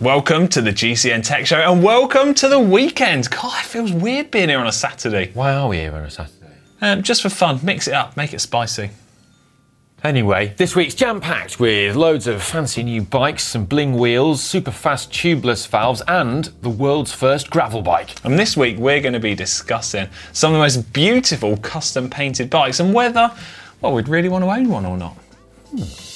Welcome to the GCN Tech Show and welcome to the weekend. God, it feels weird being here on a Saturday. Why are we here on a Saturday? Um, just for fun, mix it up, make it spicy. Anyway, this week's jam packed with loads of fancy new bikes, some bling wheels, super fast tubeless valves, and the world's first gravel bike. And this week we're going to be discussing some of the most beautiful custom painted bikes and whether, well, we'd really want to own one or not. Hmm.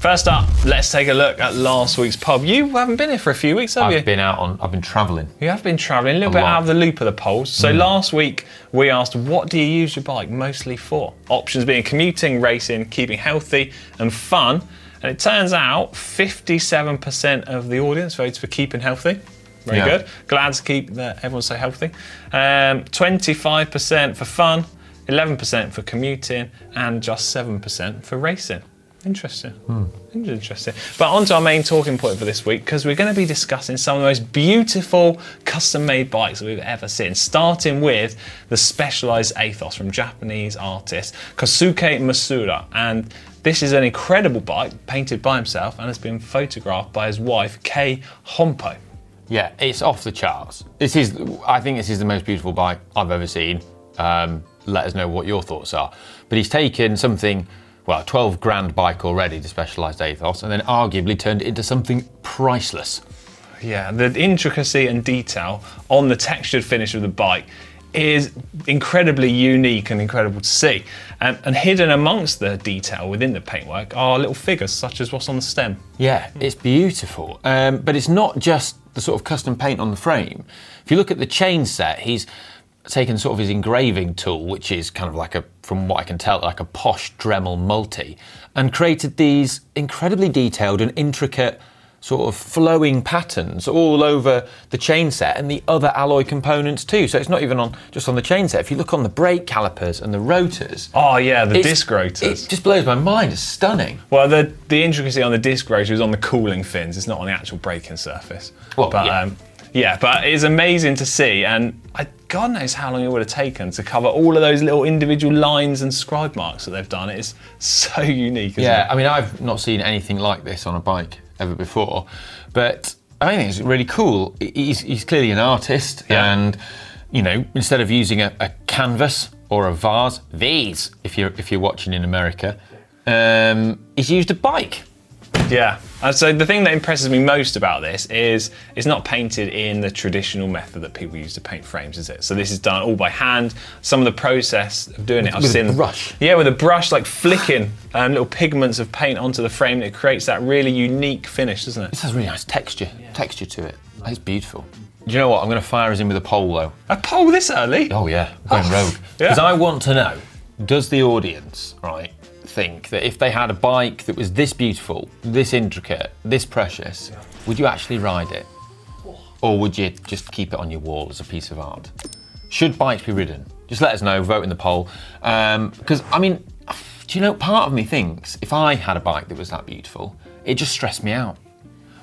First up, let's take a look at last week's pub. You haven't been here for a few weeks, have you? I've been out on. I've been travelling. You have been travelling a little a bit lot. out of the loop of the polls. So mm. last week we asked, what do you use your bike mostly for? Options being commuting, racing, keeping healthy, and fun. And it turns out 57% of the audience voted for keeping healthy. Very yeah. good. Glad to keep everyone so healthy. Um, 25% for fun, 11% for commuting, and just 7% for racing. Interesting. Hmm. Interesting. But on to our main talking point for this week, because we're going to be discussing some of the most beautiful custom made bikes that we've ever seen, starting with the Specialized Athos from Japanese artist Kosuke Masuda. And this is an incredible bike painted by himself and has been photographed by his wife, Kei Hompo. Yeah, it's off the charts. This is, I think this is the most beautiful bike I've ever seen. Um, let us know what your thoughts are. But he's taken something well, 12 grand bike already, the Specialized Athos, and then arguably turned it into something priceless. Yeah, the intricacy and detail on the textured finish of the bike is incredibly unique and incredible to see. And, and, hidden amongst the detail within the paintwork are little figures such as what's on the stem. Yeah, it's beautiful. Um, but it's not just the sort of custom paint on the frame. If you look at the chain set, he's taken sort of his engraving tool, which is kind of like a, from what I can tell, like a posh Dremel multi, and created these incredibly detailed and intricate sort of flowing patterns all over the chain set and the other alloy components too. So it's not even on just on the chain set. If you look on the brake calipers and the rotors. Oh yeah, the disc rotors. It just blows my mind. It's stunning. Well, the the intricacy on the disc rotor is on the cooling fins. It's not on the actual braking surface. Well, but yeah. Um, yeah, but it's amazing to see, and I, God knows how long it would have taken to cover all of those little individual lines and scribe marks that they've done. It's so unique. yeah, it? I mean, I've not seen anything like this on a bike ever before, but I think it's really cool. He's, he's clearly an artist, yeah. and you know, instead of using a, a, canvas or a vase, these, if you're if you're watching in America, um, he's used a bike. Yeah. And so the thing that impresses me most about this is it's not painted in the traditional method that people use to paint frames, is it? So this is done all by hand. Some of the process of doing it, I've with seen. a brush. Yeah, with a brush, like flicking um, little pigments of paint onto the frame. It creates that really unique finish, doesn't it? This has really nice texture, yeah. texture to it. It's beautiful. Do you know what? I'm going to fire us in with a poll though. A poll this early? Oh yeah, going oh, rogue. Because yeah. I want to know: Does the audience, right, think that if they had a bike that was this beautiful, this intricate, this precious, yeah. would you actually ride it? Or would you just keep it on your wall as a piece of art? Should bikes be ridden? Just let us know, vote in the poll. Because, um, I mean, do you know, part of me thinks if I had a bike that was that beautiful, it just stressed me out.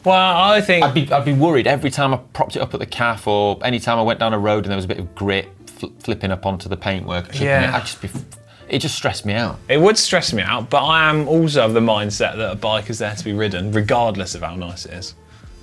Well, I think I'd be, I'd be worried every time I propped it up at the calf or any time I went down a road and there was a bit of grit fl flipping up onto the paintwork. Yeah. I'd just be it just stressed me out. It would stress me out, but I am also of the mindset that a bike is there to be ridden, regardless of how nice it is.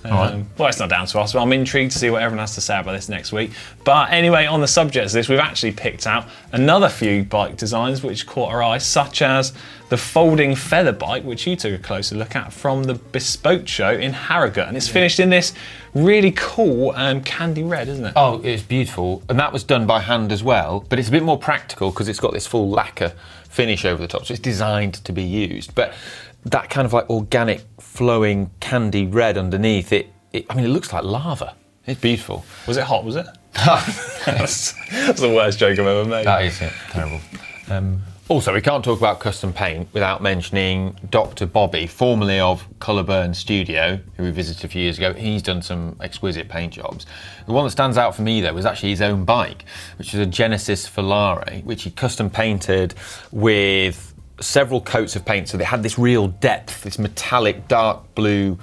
Um, right. Well, it's not down to us, but I'm intrigued to see what everyone has to say about this next week. But anyway, on the subject of this, we've actually picked out another few bike designs which caught our eye, such as the folding feather bike, which you took a closer look at from the Bespoke show in Harrogate. And it's yeah. finished in this really cool um, candy red, isn't it? Oh, it's beautiful. And that was done by hand as well, but it's a bit more practical because it's got this full lacquer finish over the top. So it's designed to be used. But that kind of like organic flowing candy red underneath it, it I mean, it looks like lava. It's beautiful. Was it hot, was it? that's, that's, the worst joke I've ever made. That is it. Terrible. Um, also, we can't talk about custom paint without mentioning Dr. Bobby, formerly of Colourburn Studio, who we visited a few years ago. He's done some exquisite paint jobs. The one that stands out for me, though, was actually his own bike, which is a Genesis Volare, which he custom painted with several coats of paint, so they had this real depth, this metallic dark blue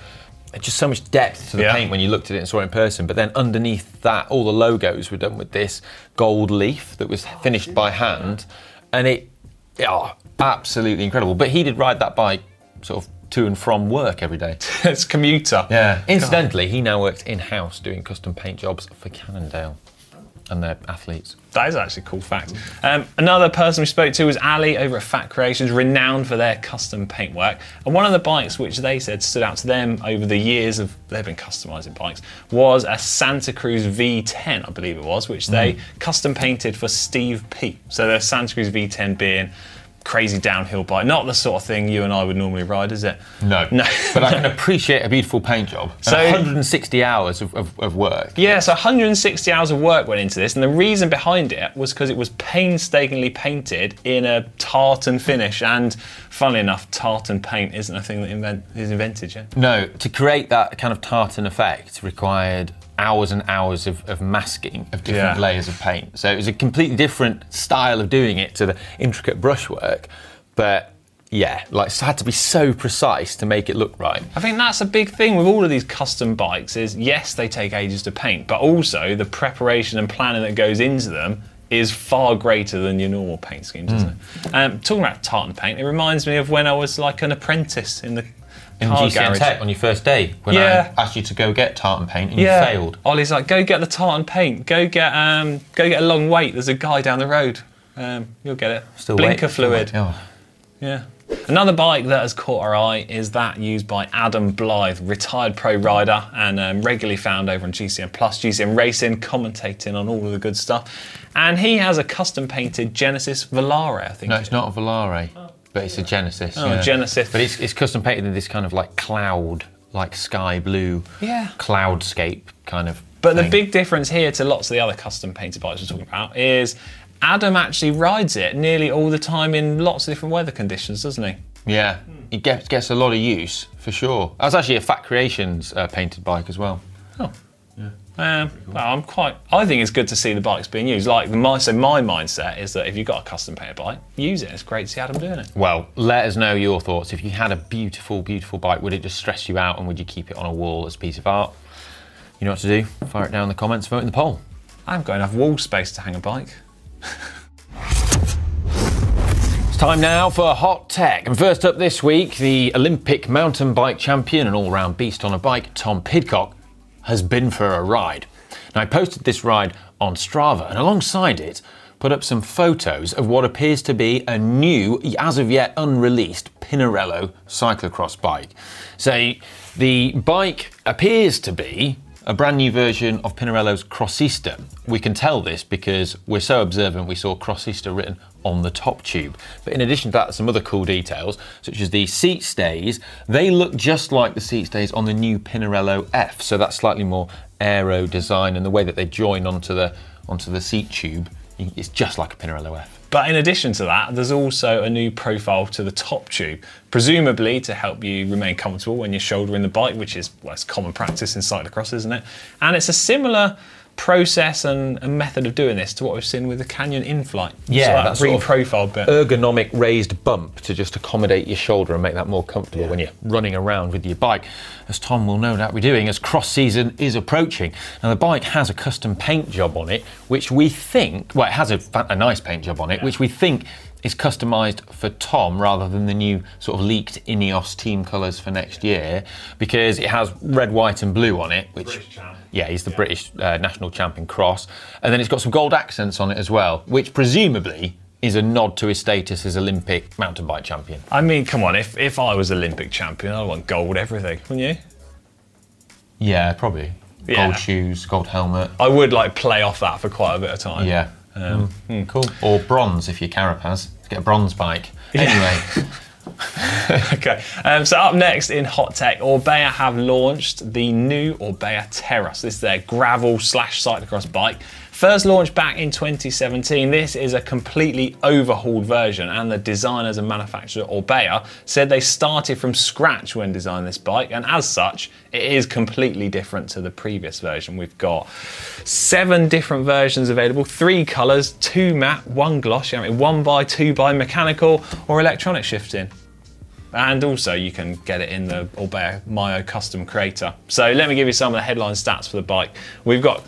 just so much depth to the Yeah. paint when you looked at it and saw it in person. But then underneath that, all the logos were done with this gold leaf that was finished by hand, and it, oh, absolutely incredible. But he did ride that bike sort of to and from work every day. it's commuter. Yeah. Incidentally, he now works in house doing custom paint jobs for Cannondale and their athletes. That is actually a cool fact. Um, another person we spoke to was Ali over at Fat Creations, renowned for their custom paintwork. And one of the bikes which they said stood out to them over the years of they've been customizing bikes was a Santa Cruz V10, I believe it was, which they custom painted for Steve Peat. So the Santa Cruz V10 being crazy downhill bike, not the sort of thing you and I would normally ride, is it? No. No. but I can appreciate a beautiful paint job. So- So 160 hours of, of, of work. Yeah, so 160 hours of work went into this, and the reason behind it was because it was painstakingly painted in a tartan finish. And funnily enough, tartan paint isn't a thing that invent, is invented yet. No, to create that kind of tartan effect required hours and hours of, of masking of different Yeah. layers of paint. So it was a completely different style of doing it to the intricate brushwork. But yeah, like it had to be so precise to make it look right. I think that's a big thing with all of these custom bikes. Is yes, they take ages to paint, but also the preparation and planning that goes into them is far greater than your normal paint schemes, isn't it? Um, talking about tartan paint, it reminds me of when I was like an apprentice in the In car GCN garage. Tech on your first day when Yeah. I asked you to go get tartan paint and Yeah. you failed. Ollie's like, go get the tartan paint. Go get um, go get a long wait. There's a guy down the road. Um, you'll get it. Still Blinker wait- fluid. Oh. Yeah. Another bike that has caught our eye is that used by Adam Blythe, retired pro rider and um, regularly found over on GCN Plus, GCN Racing, commentating on all of the good stuff. And he has a custom painted Genesis Volare, I think. No, it's is. not a Volare, but it's a Genesis. Oh, yeah. Genesis. But it's, it's custom painted in this kind of like cloud, like sky blue, Yeah. cloudscape kind of. But the big difference here to lots of the other custom painted bikes we're talking about is Adam actually rides it nearly all the time in lots of different weather conditions, doesn't he? Yeah, he gets, gets a lot of use for sure. That's actually a Fat Creations uh, painted bike as well. Oh. Um, well, I'm quite. I think it's good to see the bikes being used. Like my, so my mindset is that if you've got a custom painted bike, use it. It's great to see Adam doing it. Well, let us know your thoughts. If you had a beautiful, beautiful bike, would it just stress you out and would you keep it on a wall as a piece of art? You know what to do. Fire it down in the comments, vote in the poll. I haven't got enough wall space to hang a bike. It's time now for Hot Tech. And first up this week, the Olympic mountain bike champion and all round beast on a bike, Tom Pidcock, has been for a ride. Now, I posted this ride on Strava and alongside it, put up some photos of what appears to be a new, as of yet unreleased, Pinarello cyclocross bike. So, the bike appears to be a brand new version of Pinarello's Crossista. We can tell this because we're so observant we saw Crossista written on the top tube. But in addition to that, some other cool details, such as the seat stays, they look just like the seat stays on the new Pinarello F. So that's slightly more aero design and the way that they join onto the onto the seat tube, it's just like a Pinarello F. But in addition to that, there's also a new profile to the top tube, presumably to help you remain comfortable when you're shouldering the bike, which is well, it's common practice in cyclocross, isn't it? And it's a similar process and, and method of doing this to what we've seen with the Canyon Inflite. Yeah, so that that sort of re-profiled bit. ergonomic raised bump to just accommodate your shoulder and make that more comfortable when you're running around with your bike, as Tom will no doubt be doing as cross season is approaching. Now, the bike has a custom paint job on it, which we think, well, it has a, a nice paint job on it, which we think is customised for Tom rather than the new sort of leaked Ineos team colours for next year, because it has red, white, and blue on it, which. British champ. Yeah, he's the British uh, national champion cross. And then it's got some gold accents on it as well, which presumably is a nod to his status as Olympic mountain bike champion. I mean, come on, if, if I was Olympic champion, I'd want gold everything, wouldn't you? Yeah, probably. Yeah. Gold shoes, gold helmet. I would like play off that for quite a bit of time. Yeah. Um, Mm, Cool. Or bronze if you're Carapaz. Get a bronze bike. Anyway, Okay, um, so up next in Hot Tech, Orbea have launched the new Orbea Terra. This is their gravel slash cyclocross bike. First launched back in 2017, this is a completely overhauled version, and the designers and manufacturer Orbea said they started from scratch when designing this bike, and as such, it is completely different to the previous version. We've got seven different versions available, three colours, two matte, one gloss, you know, one by, two by mechanical or electronic shifting. And also, you can get it in the Orbea Myo custom crater. So let me give you some of the headline stats for the bike. We've got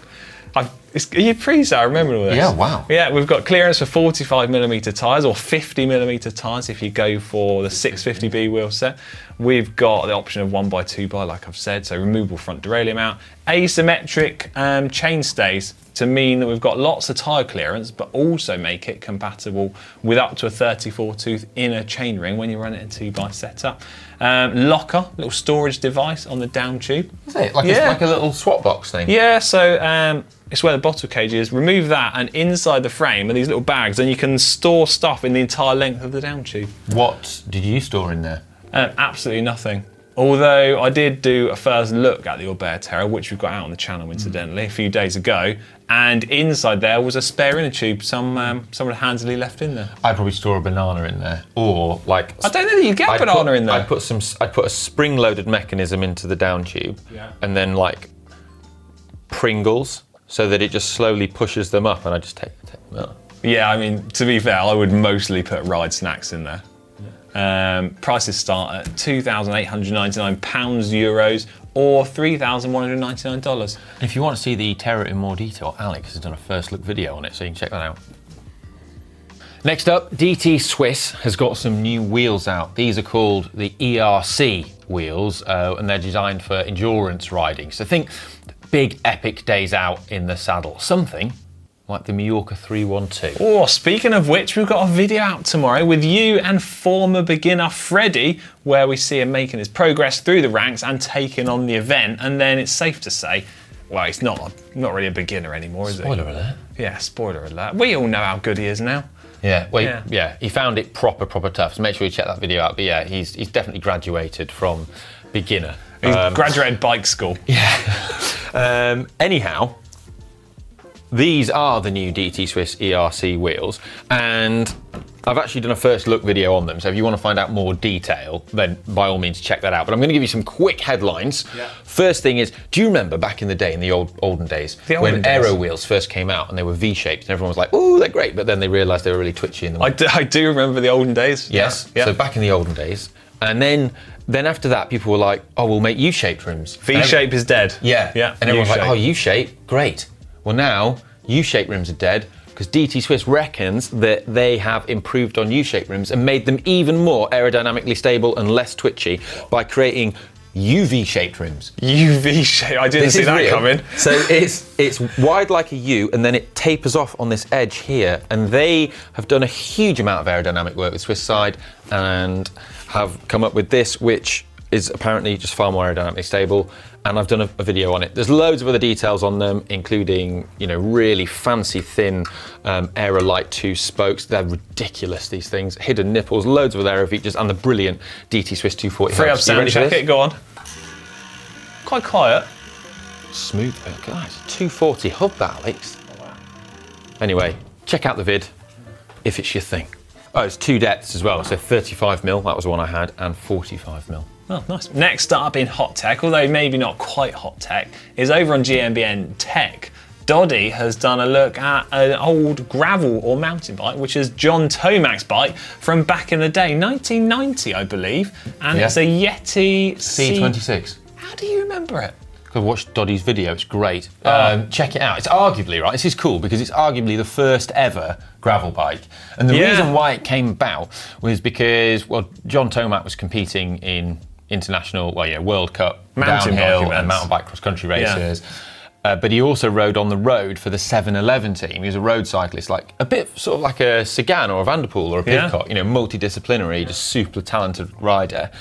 I've, are you pleased? I remember all this. Yeah, wow. Yeah, we've got clearance for 45 millimeter tyres or 50 millimeter tyres if you go for the 650B wheel set. We've got the option of one by two by, like I've said, so removable front derailleur mount, asymmetric um, chain stays to mean that we've got lots of tyre clearance, but also make it compatible with up to a 34 tooth inner chainring when you run it in 2 by setup. Um, locker, little storage device on the down tube. Is it? Like, yeah. a, like a little swap box thing? Yeah, so um, it's where the bottle cage is. Remove that, and inside the frame are these little bags, and you can store stuff in the entire length of the down tube. What did you store in there? Um, absolutely nothing. Although I did do a first look at the Orbea Terra, which we've got out on the channel incidentally a few days ago, and inside there was a spare inner tube some um, someone handily left in there. I'd probably store a banana in there, or like I don't know that you get I'd banana put, in there. I'd put some. I'd put a spring-loaded mechanism into the down tube, yeah. and then like Pringles, so that it just slowly pushes them up, and I just take, take them out. Yeah, I mean to be fair, I would mostly put ride snacks in there. Um, prices start at £2,899 euros or $3,199. If you want to see the Terra in more detail, Alex has done a first look video on it, so you can check that out. Next up, DT Swiss has got some new wheels out. These are called the ERC wheels, uh, and they're designed for endurance riding. So think big epic days out in the saddle. Something like the Mallorca 312. Oh, speaking of which, we've got a video out tomorrow with you and former beginner Freddie, where we see him making his progress through the ranks and taking on the event. And then it's safe to say, well, he's not not really a beginner anymore, is spoiler he? Spoiler alert. Yeah, spoiler alert. We all know how good he is now. Yeah, well, yeah. He, yeah, he found it proper, proper tough. So make sure you check that video out. But yeah, he's he's definitely graduated from beginner. He's um, graduated bike school. Yeah. um, anyhow, these are the new DT Swiss ERC wheels, and I've actually done a first look video on them, so if you want to find out more detail, then by all means check that out. But I'm going to give you some quick headlines. Yeah. First thing is, do you remember back in the day, in the old olden days, the olden when days. aero wheels first came out and they were V-shaped, and everyone was like, "Oh, they're great," but then they realised they were really twitchy in the. I do, I do remember the olden days. Yes. Yeah. So back in the olden days, and then then after that, people were like, "Oh, we'll make U-shaped rims." V-shape is dead. Yeah. Yeah. And everyone's like, "Oh, U-shape, great." Well, now U-shaped rims are dead because DT Swiss reckons that they have improved on U-shaped rims and made them even more aerodynamically stable and less twitchy by creating UV shaped rims. UV shape. I didn't this see that real. coming. So it's it's wide like a U, and then it tapers off on this edge here. And they have done a huge amount of aerodynamic work with Swiss Side, and have come up with this, which is apparently just far more aerodynamically stable and I've done a, a, video on it. There's loads of other details on them, including you know really fancy thin um, Aerolite 2 spokes. They're ridiculous these things. Hidden nipples, loads of aero features, and the brilliant DT Swiss 240. Freehub sound check it. Go on. Quite quiet. Smooth. Guys, 240 hub that, Alex. Oh, wow. Anyway, check out the vid if it's your thing. Oh, it's two depths as well. So 35 mil, that was the one I had, and 45 mil. Oh, nice. Next up in hot tech, although maybe not quite hot tech, is over on GMBN Tech. Doddy has done a look at an old gravel or mountain bike, which is John Tomac's bike from back in the day, 1990, I believe. And yeah. it's a Yeti C26. C How do you remember it? I've watched Doddy's video, it's great. Oh. Um, check it out. It's arguably, right, this is cool because it's arguably the first ever gravel bike. And the yeah. reason why it came about was because, well, John Tomac was competing in international, well, yeah, World Cup mountain downhill and mountain bike cross country races. Yeah. Uh, but he also rode on the road for the 7-Eleven team. He was a road cyclist, like a bit sort of like a Sagan or a Van der Poel or a Pidcock, yeah. you know, multidisciplinary, just super talented rider.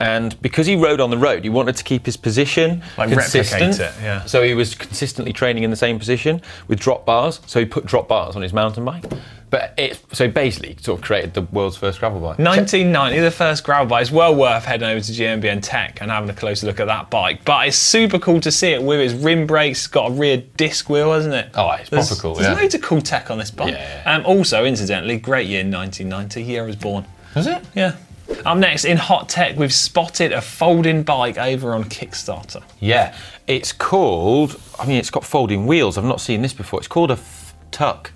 And because he rode on the road, he wanted to keep his position like consistent. It, yeah. So he was consistently training in the same position with drop bars. So he put drop bars on his mountain bike. But it so basically sort of created the world's first gravel bike. 1990, the first gravel bike. It's well worth heading over to GMBN Tech and having a closer look at that bike. But it's super cool to see it with its rim brakes. got a rear disc wheel, hasn't it? Oh, it's there's, proper cool. There's yeah. loads of cool tech on this bike. Yeah. Um, also, incidentally, great year 1990. Year I was born. Was it? Yeah. Up next in hot tech, we've spotted a folding bike over on Kickstarter. Yeah, it's called. I mean, it's got folding wheels. I've not seen this before. It's called a Tuck.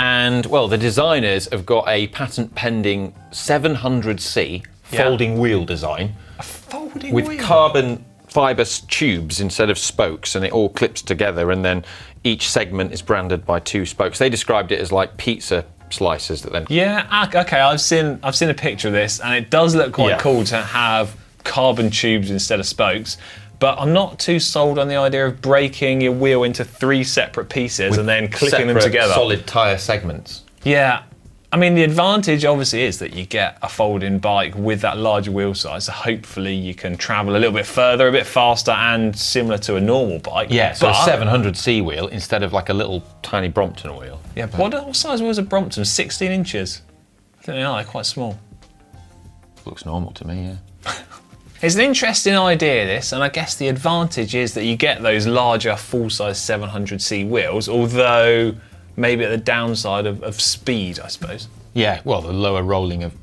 And well, the designers have got a patent pending 700C Yeah. folding wheel design Folding with wheel. carbon fibre tubes instead of spokes, and it all clips together, and then each segment is branded by two spokes. They described it as like pizza slices that then. Yeah, ah, okay. I've seen I've seen a picture of this, and it does look quite Yeah. cool to have carbon tubes instead of spokes. But I'm not too sold on the idea of breaking your wheel into three separate pieces and then clicking them together. Solid tyre segments. Yeah. I mean, the advantage obviously is that you get a folding bike with that larger wheel size, so hopefully you can travel a little bit further, a bit faster, and similar to a normal bike. Yeah, so but, a 700C wheel instead of like a little tiny Brompton wheel. Yeah, but what, what size was a Brompton? 16 inches. I think they are. They're quite small. Looks normal to me, yeah. It's an interesting idea, this, and I guess the advantage is that you get those larger full-size 700C wheels, although maybe at the downside of, of speed, I suppose. Yeah, well, the lower rolling of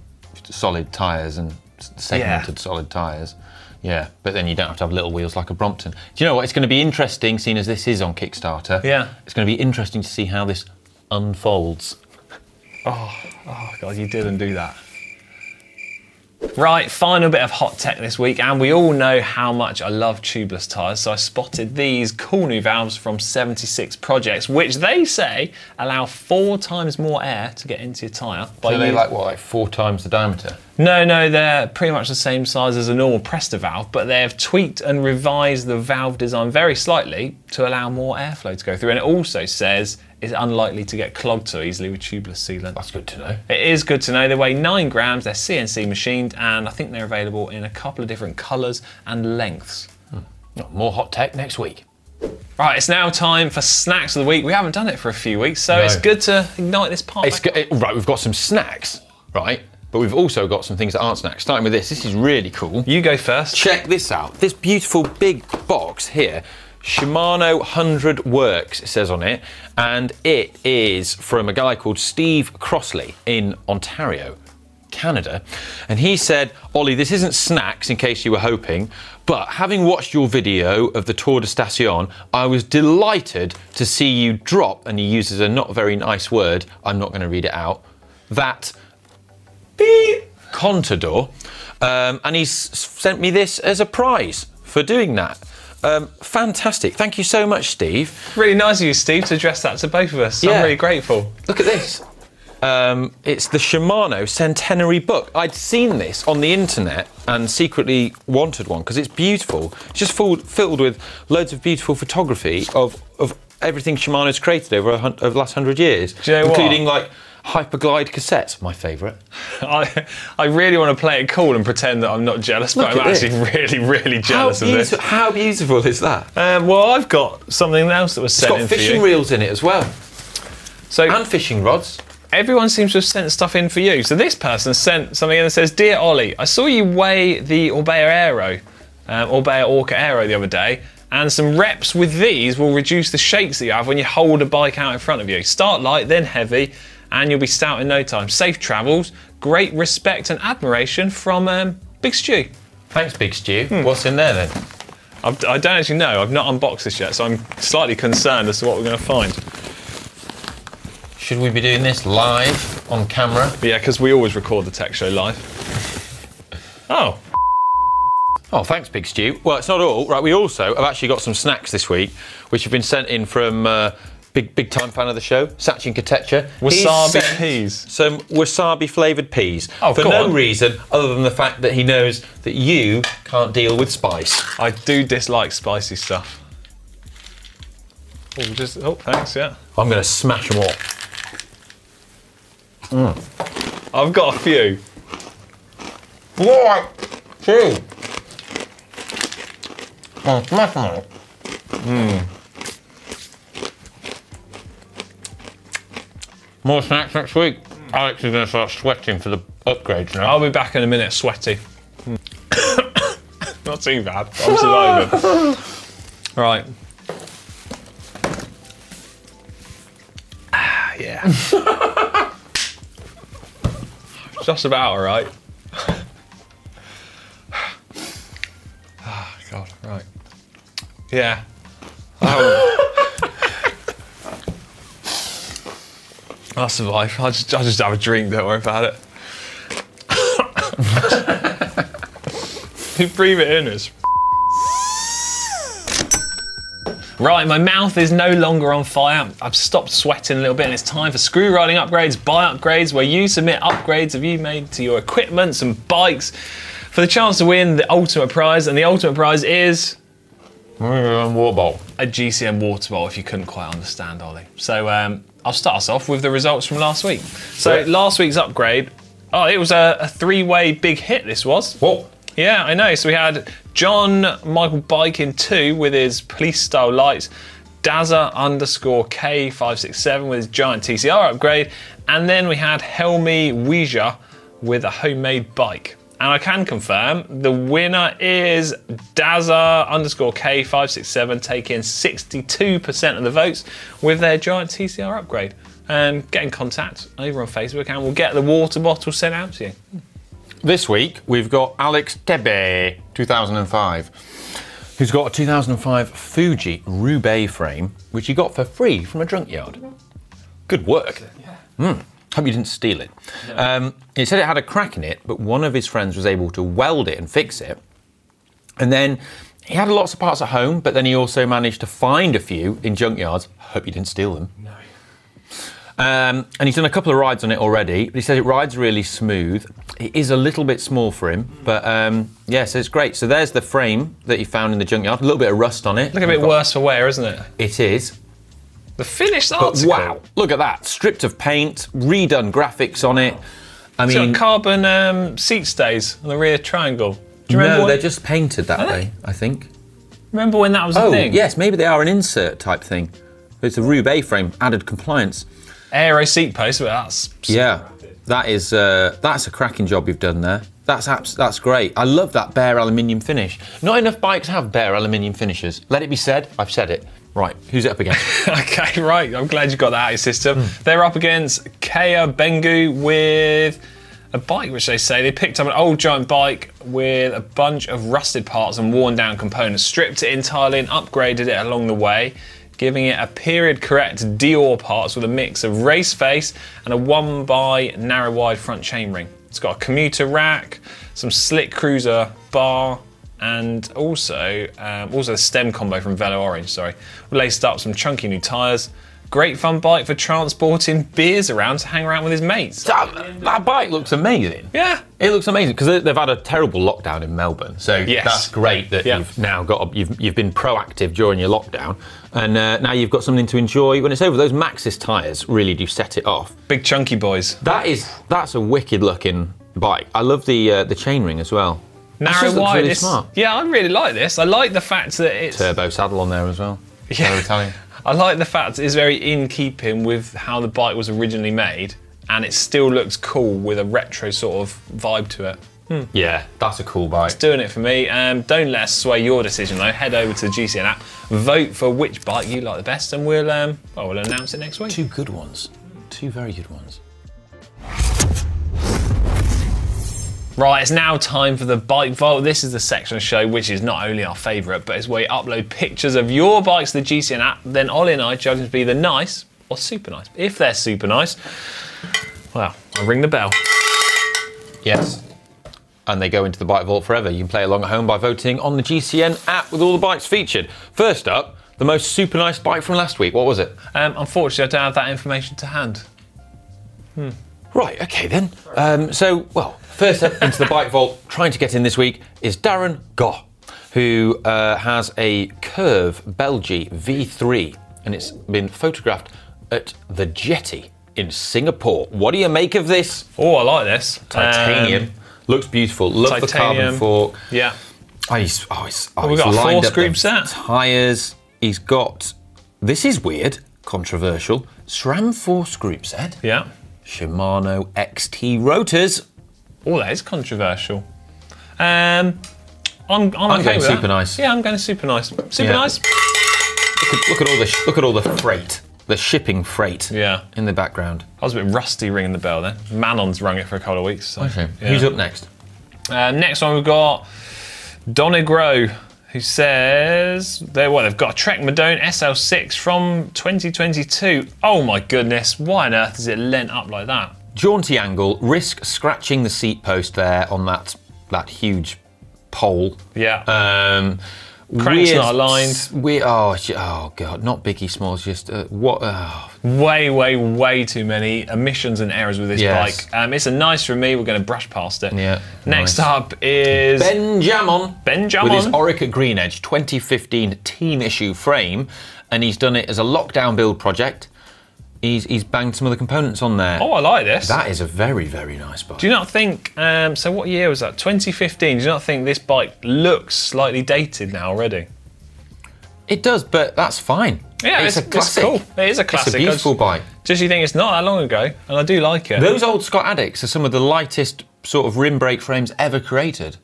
solid tyres and segmented solid tyres. Yeah, but then you don't have to have little wheels like a Brompton. Do you know what? It's going to be interesting, seeing as this is on Kickstarter. Yeah. It's going to be interesting to see how this unfolds. Oh, Oh god, you didn't do that. Right, final bit of hot tech this week, and we all know how much I love tubeless tyres, so I spotted these cool new valves from 76 Projects, which they say allow four times more air to get into your tyre. by Are they like what, like four times the diameter? No, no, they're pretty much the same size as a normal Presta valve, but they have tweaked and revised the valve design very slightly to allow more airflow to go through, and it also says it's unlikely to get clogged so easily with tubeless sealant. That's good to know. It is good to know. They weigh nine grams, they're CNC machined, and I think they're available in a couple of different colours and lengths. Oh, More hot tech next week. Right, it's now time for snacks of the week. We haven't done it for a few weeks, so No. it's good to ignite this part. It's it- right. We've got some snacks, right? But we've also got some things that aren't snacks. Starting with this. This is really cool. You go first. Check this out. This beautiful big box here. Shimano 100 Works, it says on it, and it is from a guy called Steve Crossley in Ontario, Canada. And he said, Ollie, this isn't snacks in case you were hoping, but having watched your video of the Tour de Station, I was delighted to see you drop, and he uses a not very nice word, I'm not going to read it out, that beep Contador, um, and he's sent me this as a prize for doing that. Um, fantastic. Thank you so much, Steve. Really nice of you, Steve, to address that to both of us. Yeah. I'm really grateful. Look at this. Um, it's the Shimano Centenary book. I'd seen this on the internet and secretly wanted one because it's beautiful. It's just full, filled with loads of beautiful photography of, of everything Shimano's created over, over the last hundred years, Do you know what? including like Hyperglide cassettes, my favourite. I, I really want to play it cool and pretend that I'm not jealous, but I'm actually really, really How, jealous of this. how beautiful is that? Um, well, I've got something else that was It's sent got in for fishing reels in it as well, So and fishing rods. everyone seems to have sent stuff in for you. So this person sent something in that says, "Dear Ollie, I saw you weigh the Orbea Aero, um, Orbea Orca Aero the other day." And some reps with these will reduce the shakes that you have when you hold a bike out in front of you. Start light, then heavy, and you'll be stout in no time. Safe travels, great respect and admiration from um, Big Stew. Thanks, Big Stew. Hmm. What's in there then? I've, I don't actually know. I've not unboxed this yet, so I'm slightly concerned as to what we're going to find. Should we be doing this live on camera? Yeah, because we always record the tech show live. Oh, Oh, thanks, Big Stew. Well, it's not all. Right, we also have actually got some snacks this week, which have been sent in from uh, big big time fan of the show, Sachin Katecha. Wasabi peas. Some wasabi flavoured peas. Oh, for no on. reason other than the fact that he knows that you can't deal with spice. I do dislike spicy stuff. Oh, just oh, thanks. Yeah, I'm going to smash them all. Mm. I've got a few. Right, two. Oh, mm, smash them all. Hmm. More snacks next week. Alex is going to start sweating for the upgrades now. I'll be back in a minute, sweaty. Not too bad. I'm surviving. right. Ah, yeah. Just about all right. Ah, God, right. Yeah. I'll survive. I'll just, I'll just have a drink, don't worry about it. you breathe it in. It's... Right, my mouth is no longer on fire. I've stopped sweating a little bit and it's time for screw riding upgrades, buy upgrades, where you submit upgrades have you made to your equipment and bikes for the chance to win the ultimate prize. And the ultimate prize is water bottle. a GCN water bottle, if you couldn't quite understand, Ollie. So um, I'll start us off with the results from last week. So Yeah. last week's upgrade, oh, it was a, a three-way big hit. This was. Whoa. Yeah, I know. So we had John Michael Bike in two with his police style lights, Dazza underscore K567 with his giant TCR upgrade, and then we had Helmi Ouija with a homemade bike. And I can confirm the winner is Dazza underscore K567 taking 62% of the votes with their giant TCR upgrade. And get in contact over on Facebook and we'll get the water bottle sent out to you. This week we've got Alex Tebe, 2005, who's got a 2005 Fuji Roubaix frame, which he got for free from a junkyard. Good work. Hmm. Hope you didn't steal it. Um, he said it had a crack in it, but one of his friends was able to weld it and fix it. And then he had lots of parts at home, but then he also managed to find a few in junkyards. Hope you didn't steal them. No. Um, and he's done a couple of rides on it already. But he says it rides really smooth. It is a little bit small for him, but um, yeah, so it's great. So there's the frame that he found in the junkyard. A little bit of rust on it. Look a bit worse for wear, isn't it? It is. The finished But article. wow, look at that! Stripped of paint, redone graphics on it. I It's mean, got carbon um, seat stays on the rear triangle. Do you remember, no, when, they're just painted that Are they? way. I think. remember when that was a Oh, thing? yes, maybe they are an insert type thing. It's a Roubaix frame, added compliance. Aero seat post, but that's Yeah, that is uh, that's a cracking job you've done there. That's abs- that's great. I love that bare aluminium finish. Not enough bikes have bare aluminium finishes. Let it be said. I've said it. Right, who's it up against? okay, right. I'm glad you got that out of your system. Hmm. They're up against Kea Bengu with a bike, which they say they picked up an old giant bike with a bunch of rusted parts and worn down components, stripped it entirely and upgraded it along the way, giving it a period correct Deore parts with a mix of race face and a one by narrow wide front chainring. It's got a commuter rack, some slick cruiser bar, and also um, also the stem combo from Velo Orange. Sorry, laced up some chunky new tyres. Great fun bike for transporting beers around to hang around with his mates. that, that bike looks amazing. Yeah, It looks amazing because they've had a terrible lockdown in Melbourne. So Yes. that's great that Yeah. you've now got a, you've you've been proactive during your lockdown, and uh, now you've got something to enjoy when it's over. Those Maxxis tyres really do set it off. big chunky boys. That is that's a wicked looking bike. I love the uh, the chainring as well. That Narrow wide. really it's- smart. Yeah, I really like this. I like the fact that it's. Turbo saddle on there as well. Yeah. Turbo Italian. I like the fact it's very in keeping with how the bike was originally made, and it still looks cool with a retro sort of vibe to it. Yeah, that's a cool bike. It's doing it for me. Um, don't let us sway your decision though. Head over to the GCN app, vote for which bike you like the best, and we'll um, well, we'll announce it next week. Two good ones. Two very good ones. Right, it's now time for the bike vault. This is the section of the show which is not only our favourite, but it's where you upload pictures of your bikes to the GCN app. Then Ollie and I judge them to be the nice or super nice. If they're super nice, well, I ring the bell. Yes. And they go into the bike vault forever. You can play along at home by voting on the GCN app with all the bikes featured. First up, the most super nice bike from last week. What was it? Um, unfortunately, I don't have that information to hand. Hmm. Right, okay then. Um, so, well, first up into the bike vault, trying to get in this week, is Darren Goh, who uh, has a Curve Belgie V3, and it's been photographed at the Jetty in Singapore. What do you make of this? Oh, I like this. Titanium. Um, Looks beautiful. Love the carbon fork. yeah. Oh, he's, oh, he's, oh, we've he's got a lined four up screw set. Tyres. He's got. This is weird, controversial. SRAM 4 screw set. Yeah. Shimano XT rotors. Oh, that is controversial. Um, I'm, I'm, okay going super that. nice. Yeah, I'm going super nice. Super Yeah. nice. Look at, look at all the look at all the freight, the shipping freight. Yeah. In the background. I was a bit rusty ringing the bell then. Manon's rung it for a couple of weeks. So, yeah. Who's up next? Uh, next one we've got Donegro, who says they well they've got a Trek Madone SL6 from 2022. Oh my goodness, why on earth is it lent up like that? Jaunty angle. Risk scratching the seat post there on that that huge pole. Yeah. Um, Crank's weird- not aligned. We oh oh god, not Biggie Smalls. Just uh, what? Oh, way, way, way too many omissions and errors with this Yes. bike. Um, it's a nice for me. We're going to brush past it. Yeah, Next nice. up is Benjamin. Benjamin. with his Orica Green Edge 2015 team issue frame, and he's done it as a lockdown build project. He's he's banged some of the components on there. Oh, I like this. That is a very very nice bike. Do you not think? Um, so, what year was that? 2015. Do you not think this bike looks slightly dated now already? It does, but that's fine. Yeah, it's, it's- a classic. it's cool. It is a classic. It's a beautiful bike. Just you think it's not that long ago, and I do like it. Those old Scott Addicts are some of the lightest sort of rim brake frames ever created.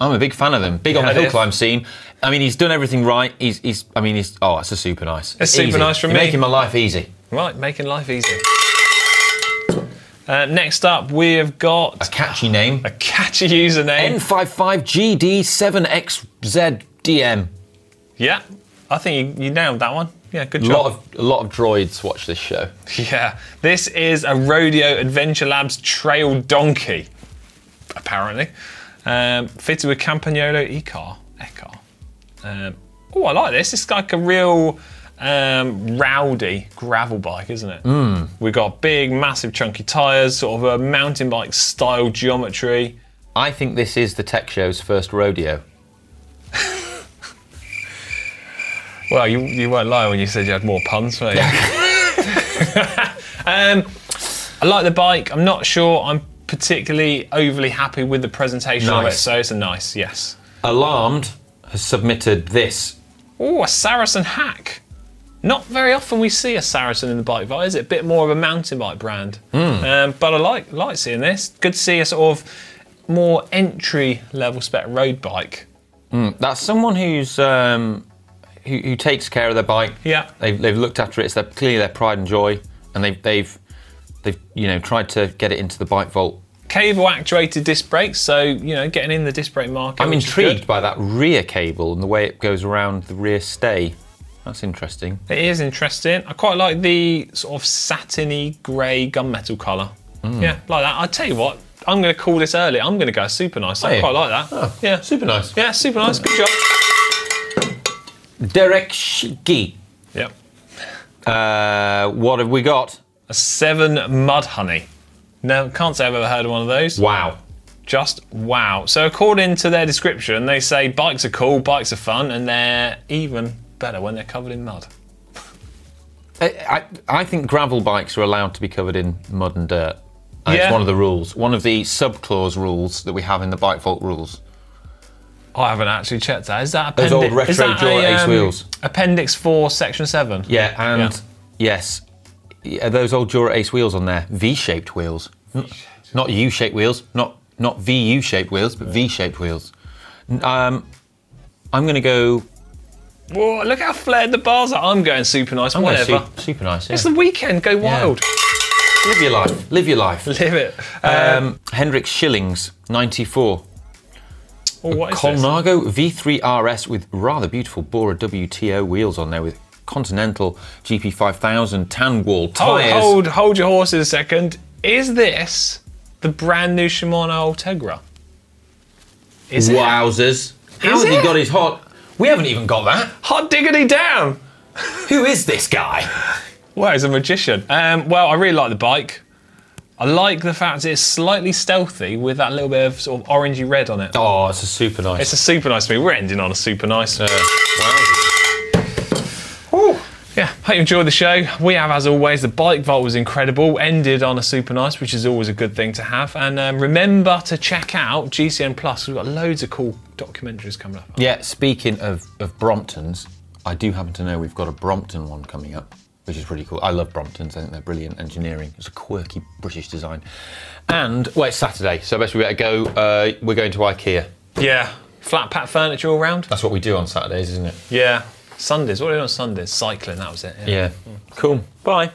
I'm a big fan of them. Big on the hill climb scene. I mean, he's done everything right. He's, he's I mean, he's, oh, it's a super nice. It's super Easy. nice from You're me. Making my life easy. Right, making life easy. Uh, next up, we have got A catchy name. a catchy username. N55GD7XZDM. yeah, I think you, you nailed that one. Yeah, good A job. lot of a lot of droids watch this show. Yeah, this is a Rodeo Adventure Labs Trail Donkey, apparently. Um, fitted with Campagnolo Ekar, Ekar. Um, oh, I like this. It's like a real um, rowdy gravel bike, isn't it? Mm. We've got big, massive, chunky tyres, sort of a mountain bike style geometry. I think this is the tech show's first rodeo. Well, you, you weren't lying when you said you had more puns, were you? um, I like the bike. I'm not sure I'm particularly overly happy with the presentation of it, Nice. so it's a nice, yes. Alarmed has submitted this. Oh, a Saracen hack. Not very often we see a Saracen in the bike bike, is it? A bit more of a mountain bike brand. Um, but I like like seeing this. Good to see a sort of more entry level spec road bike. That's someone who's um, who, who takes care of their bike. Yeah. They've, they've looked after it. It's their, clearly their pride and joy, and they've they've they've you know tried to get it into the bike vault. Cable actuated disc brakes, so you know, getting in the disc brake market. I'm which is good. intrigued by that rear cable and the way it goes around the rear stay. That's interesting. It is interesting. I quite like the sort of satiny grey gunmetal colour. Mm. Yeah, like that. I tell you what, I'm going to call this early. I'm going to go super nice. I you? quite like that. Oh, yeah, super nice. yeah, super nice. Good job. Derek Shiki. Yep. Uh, what have we got? A seven mud honey. No, can't say I've ever heard of one of those. Wow. Just wow. So according to their description, they say bikes are cool, bikes are fun, and they're even better when they're covered in mud. I, I, I think gravel bikes are allowed to be covered in mud and dirt. And Yeah. It's one of the rules, one of the sub-clause rules that we have in the bike vault rules. I haven't actually checked that. Is that appendix? Those old is retro that a, Ace um, wheels. Appendix four, section seven. Yeah, and Yeah. yes, yeah, those old Dura-Ace wheels on there, V-shaped wheels, N- not U-shaped wheels, not not VU-shaped wheels, but V-shaped wheels. Um, I'm going to go. Whoa, look how flared the bars are. I'm going super nice. I'm Whatever. Super, super nice. Yeah. It's the weekend. Go wild. Live your life. Live your life. Live it. Um, Um, Hendrik Schillings, 94. oh, what is this? Colnago V3 RS with rather beautiful Bora WTO wheels on there with Continental GP5000 tan wall tyres. hold, hold your horses a second. Is this the brand new Shimano Ultegra? Is it? Wowzers. How Is has he got his hot? We haven't even got that. Hot diggity damn! Who is this guy? Well, he's a magician. Um, well, I really like the bike. I like the fact it's slightly stealthy with that little bit of sort of orangey red on it. Oh, it's a super nice. It's a super nice to me. We're ending on a super nice. Uh, Yeah, hope you enjoyed the show. We have, as always, the bike vault was incredible. Ended on a super nice, which is always a good thing to have. And um, remember to check out GCN Plus. We've got loads of cool documentaries coming up. Yeah, speaking of, of Bromptons, I do happen to know we've got a Brompton one coming up, which is pretty cool. I love Bromptons, I think they're brilliant engineering. It's a quirky British design. And, well, it's Saturday, so I guess we better go. Uh, we're going to IKEA. Yeah, flat pack furniture all round. That's what we do on Saturdays, isn't it? Yeah, Sundays. What are doing on Sundays? Cycling. That was it. Yeah. Hmm. Cool. Bye.